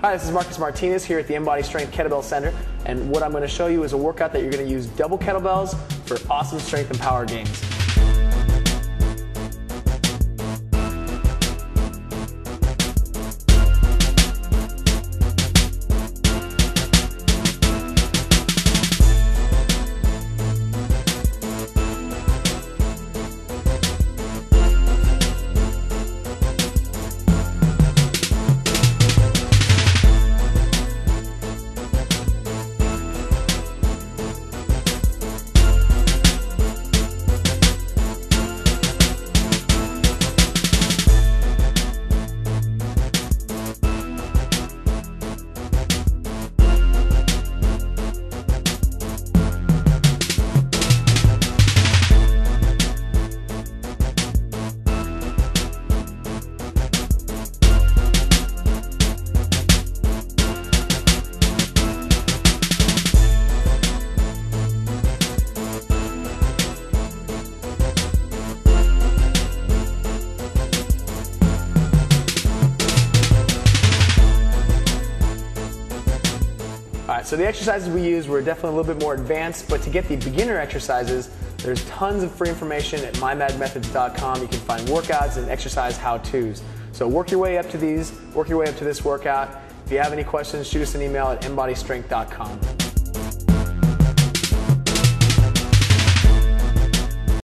Hi, this is Marcus Martinez here at the MBody Strength Kettlebell Center, and what I'm going to show you is a workout that you're going to use double kettlebells for awesome strength and power gains. All right, so the exercises we use were definitely a little bit more advanced, but to get the beginner exercises, there's tons of free information at mymadmethods.com. You can find workouts and exercise how-tos. So work your way up to these, work your way up to this workout. If you have any questions, shoot us an email at mbodystrength.com.